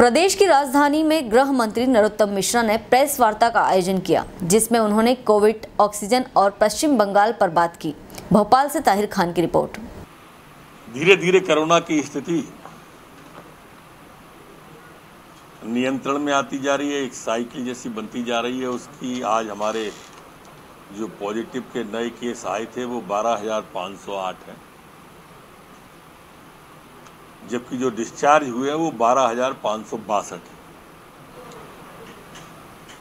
प्रदेश की राजधानी में गृह मंत्री नरोत्तम मिश्रा ने प्रेस वार्ता का आयोजन किया जिसमें उन्होंने कोविड ऑक्सीजन और पश्चिम बंगाल पर बात की। भोपाल से ताहिर खान की रिपोर्ट। धीरे धीरे कोरोना की स्थिति नियंत्रण में आती जा रही है एक साइकिल जैसी बनती जा रही है उसकी आज हमारे जो पॉजिटिव के नए केस आए थे वो 12,508 हैं। जबकि जो डिस्चार्ज हुए हैं वो बारह हज़ार पाँच सौ बासठ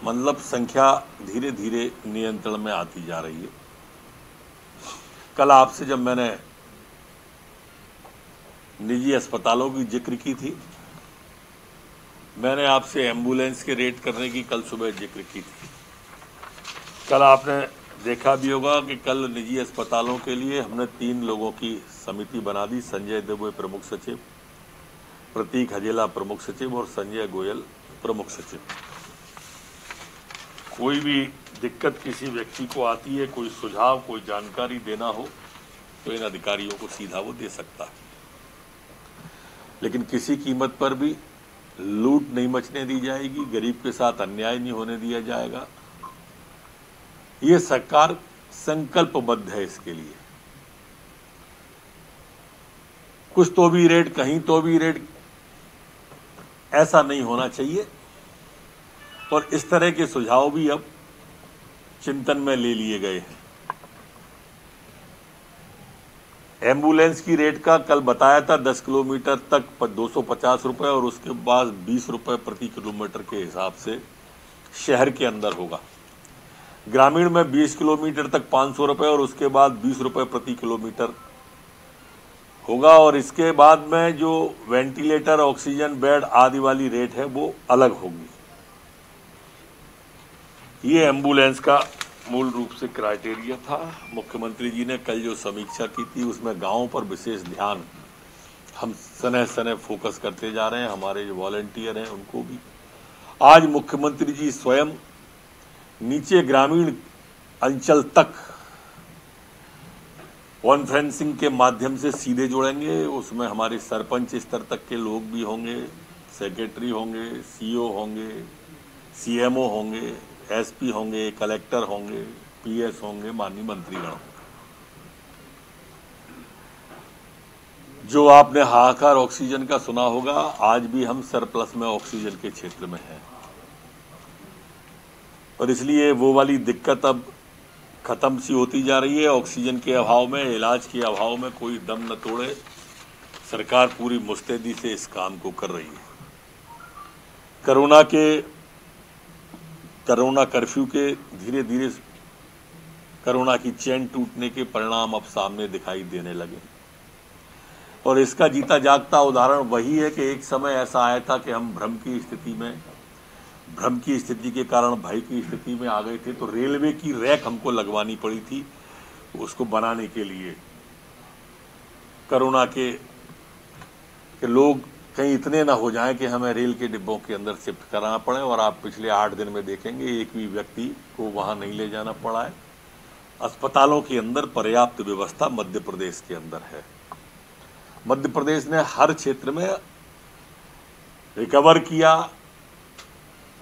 मतलब संख्या धीरे धीरे नियंत्रण में आती जा रही है। कल आपसे जब मैंने निजी अस्पतालों की ज़िक्र की थी, मैंने आपसे एंबुलेंस के रेट करने की कल सुबह ज़िक्र की थी। कल आपने देखा भी होगा कि कल निजी अस्पतालों के लिए हमने तीन लोगों की समिति बना दी, संजय दुबे प्रमुख सचिव प्रतीक हजेला प्रमुख सचिव और संजय गोयल प्रमुख सचिव। कोई भी दिक्कत किसी व्यक्ति को आती है, कोई सुझाव, कोई जानकारी देना हो तो इन अधिकारियों को सीधा वो दे सकता है। लेकिन किसी कीमत पर भी लूट नहीं मचने दी जाएगी, गरीब के साथ अन्याय नहीं होने दिया जाएगा। ये सरकार संकल्पबद्ध है इसके लिए। कुछ तो भी रेट, कहीं तो भी रेट ऐसा नहीं होना चाहिए। और इस तरह के सुझाव भी अब चिंतन में ले लिए गए हैं। एंबुलेंस की रेट का कल बताया था 10 किलोमीटर तक दो सौ रुपए और उसके बाद 20 रुपए प्रति किलोमीटर के हिसाब से शहर के अंदर होगा। ग्रामीण में 20 किलोमीटर तक 500 रुपए और उसके बाद 20 रुपए प्रति किलोमीटर होगा और इसके बाद में जो वेंटिलेटर, ऑक्सीजन बेड आदि वाली रेट है, वो अलग होगी। ये एंबुलेंस का मूल रूप से क्राइटेरिया था। मुख्यमंत्री जी ने कल जो समीक्षा की थी, उसमें गाँवों पर विशेष ध्यान हम सने सने फोकस करते जा रहे हैं। हमारे जो वॉलेंटियर हैं, उनको भी। आज मुख्यमंत्री जी स्वयं नीचे ग्रामीण अंचल तक कॉन्फ्रेंसिंग के माध्यम से सीधे जुड़ेंगे, उसमें हमारे सरपंच स्तर तक के लोग भी होंगे सेक्रेटरी होंगे सीईओ होंगे सीएमओ होंगे एसपी होंगे कलेक्टर होंगे पीएस होंगे, माननीय मंत्रीगण होंगे। जो आपने हाहाकार ऑक्सीजन का सुना होगा, आज भी हम सरप्लस में ऑक्सीजन के क्षेत्र में हैं। और इसलिए वो वाली दिक्कत अब खत्म सी होती जा रही है। ऑक्सीजन के अभाव में, इलाज के अभाव में कोई दम न तोड़े। सरकार पूरी मुस्तैदी से इस काम को कर रही है। कोरोना के, कोरोना कर्फ्यू के धीरे धीरे कोरोना की चैन टूटने के परिणाम अब सामने दिखाई देने लगे। और इसका जीता जागता उदाहरण वही है कि एक समय ऐसा आया था कि हम भ्रम की स्थिति में भ्रम की स्थिति के कारण भय की स्थिति में आ गए थे तो रेलवे की रैक हमको लगवानी पड़ी थी उसको बनाने के लिए। कोरोना के, के लोग कहीं इतने ना हो जाएँ कि हमें रेल के डिब्बों के अंदर शिफ्ट कराना पड़े और आप पिछले आठ दिन में देखेंगे एक भी व्यक्ति को वहाँ नहीं ले जाना पड़ा है। अस्पतालों के अंदर पर्याप्त व्यवस्था मध्य प्रदेश के अंदर है। मध्य प्रदेश ने हर क्षेत्र में रिकवर किया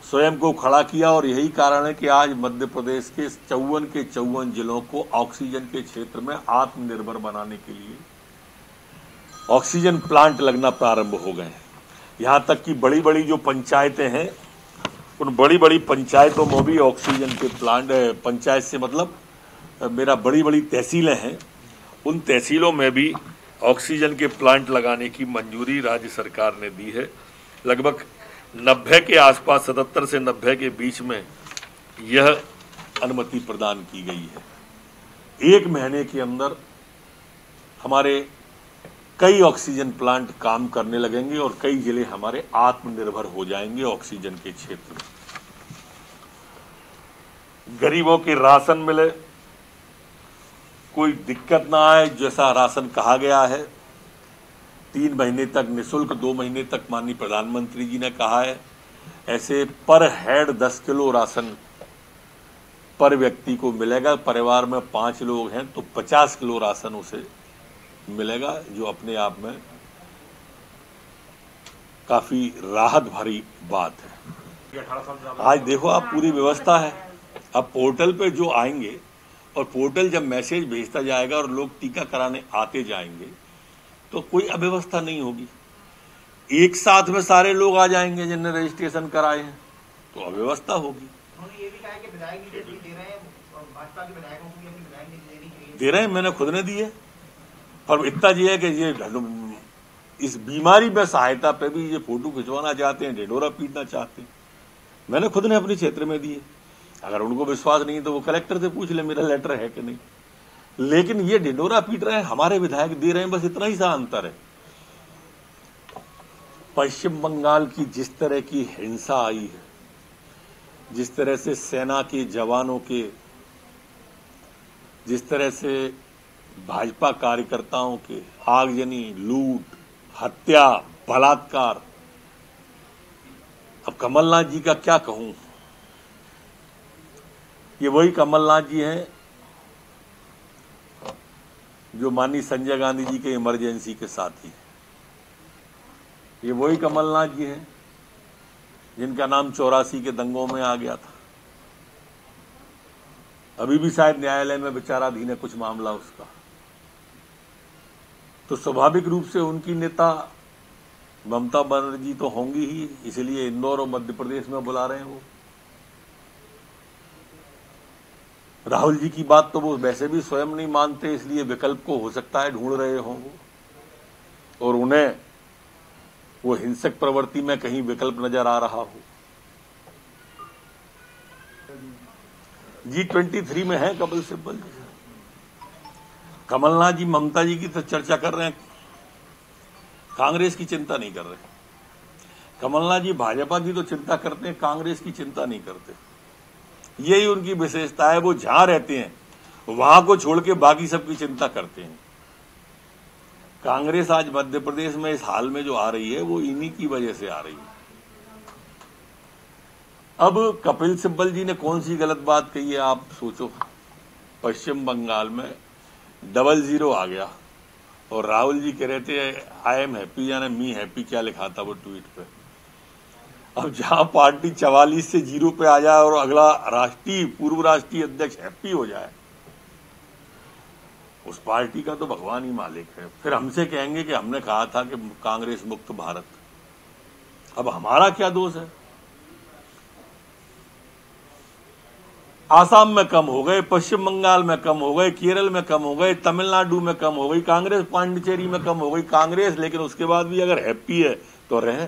स्वयं को खड़ा किया और यही कारण है कि आज मध्य प्रदेश के चौवन के चौवन जिलों को ऑक्सीजन के क्षेत्र में आत्मनिर्भर बनाने के लिए ऑक्सीजन प्लांट लगना प्रारंभ हो गए हैं। यहाँ तक कि बड़ी बड़ी जो पंचायतें हैं, उन बड़ी बड़ी पंचायतों में भी ऑक्सीजन के प्लांट, पंचायत से मतलब मेरा बड़ी बड़ी तहसीलें हैं, उन तहसीलों में भी ऑक्सीजन के प्लांट लगाने की मंजूरी राज्य सरकार ने दी है। लगभग नब्बे के आसपास, सतहत्तर से नब्बे के बीच में यह अनुमति प्रदान की गई है। एक महीने के अंदर हमारे कई ऑक्सीजन प्लांट काम करने लगेंगे और कई ज़िले हमारे आत्मनिर्भर हो जाएँगे ऑक्सीजन के क्षेत्र में। गरीबों के राशन मिले, कोई दिक्कत ना आए, जैसा राशन कहा गया है तीन महीने तक निशुल्क, दो महीने तक माननीय प्रधानमंत्री जी ने कहा है, ऐसे पर हेड दस किलो राशन पर व्यक्ति को मिलेगा, परिवार में पाँच लोग हैं तो पचास किलो राशन उसे मिलेगा, जो अपने आप में काफ़ी राहत भरी बात है। आज देखो, आप पूरी व्यवस्था है। अब पोर्टल पे जो आएँगे और पोर्टल जब मैसेज भेजता जाएगा और लोग टीका कराने आते जाएँगे तो कोई अव्यवस्था नहीं होगी। एक साथ में सारे लोग आ जाएँगे जिनने रजिस्ट्रेशन कराए हैं तो अव्यवस्था होगी। दे रहे हैं मैंने खुद ने दिए पर इतना जी है कि ये इस बीमारी में सहायता पे भी ये फ़ोटो खिंचवाना चाहते हैं ढिढोरा पीटना चाहते हैं। मैंने खुद ने अपने क्षेत्र में दिए अगर उनको विश्वास नहीं है तो वो कलेक्टर से पूछ ले मेरा लेटर है कि नहीं। लेकिन ये ढिढोरा पीट रहे हैं, हमारे विधायक दे रहे हैं, बस इतना ही सा अंतर है। पश्चिम बंगाल की जिस तरह की हिंसा आई है, जिस तरह से सेना के जवानों के, जिस तरह से भाजपा कार्यकर्ताओं के आगजनी, लूट, हत्या, बलात्कार। अब कमलनाथ जी का क्या कहूँ? ये वही कमलनाथ जी हैं जो मानी संजय गांधी जी के इमरजेंसी के साथी ये वही कमलनाथ जी हैं, जिनका नाम चौरासी के दंगों में आ गया था। अभी भी शायद न्यायालय में विचाराधीन है कुछ मामला उसका। तो स्वाभाविक रूप से उनकी नेता ममता बनर्जी तो होंगी ही, इसलिए इंदौर और मध्य प्रदेश में बुला रहे हैं वो। राहुल जी की बात तो वो वैसे भी स्वयं नहीं मानते, इसलिए विकल्प को हो सकता है ढूंढ रहे हों और उन्हें, वो हिंसक प्रवृत्ति में कहीं विकल्प नज़र आ रहा हो। जी ट्वेंटी थ्री में है कपिल सिब्बल जी। कमलनाथ जी, ममता जी की तो चर्चा कर रहे हैं। कांग्रेस की चिंता नहीं कर रहे। कमलनाथ जी, भाजपा की तो चिंता करते हैं, कांग्रेस की चिंता नहीं करते। यही उनकी विशेषता है वो जहाँ रहते हैं, वहाँ को छोड़ के बाकी सबकी चिंता करते हैं। कांग्रेस आज मध्य प्रदेश में इस हाल में जो आ रही है, वो इन्हीं की वजह से आ रही है। अब कपिल सिब्बल जी ने कौन सी गलत बात कही है, आप सोचो। पश्चिम बंगाल में डबल ज़ीरो आ गया, और राहुल जी कह रहे थे आई एम हैप्पी यानी मी हैप्पी क्या लिखा था वो ट्वीट पे। अब जहाँ पार्टी चवालीस से ज़ीरो पे आ जाए और अगला राष्ट्रीय, पूर्व राष्ट्रीय अध्यक्ष हैप्पी हो जाए, उस पार्टी का तो भगवान ही मालिक है। फिर हमसे कहेंगे कि हमने कहा था कि कांग्रेस मुक्त भारत। अब हमारा क्या दोष है? आसाम में कम हो गए, पश्चिम बंगाल में कम हो गए, केरल में कम हो गए, तमिलनाडु में कम हो गई, कांग्रेस, पांडिचेरी में कम हो गई, कांग्रेस, लेकिन उसके बाद भी अगर हैप्पी है तो रहे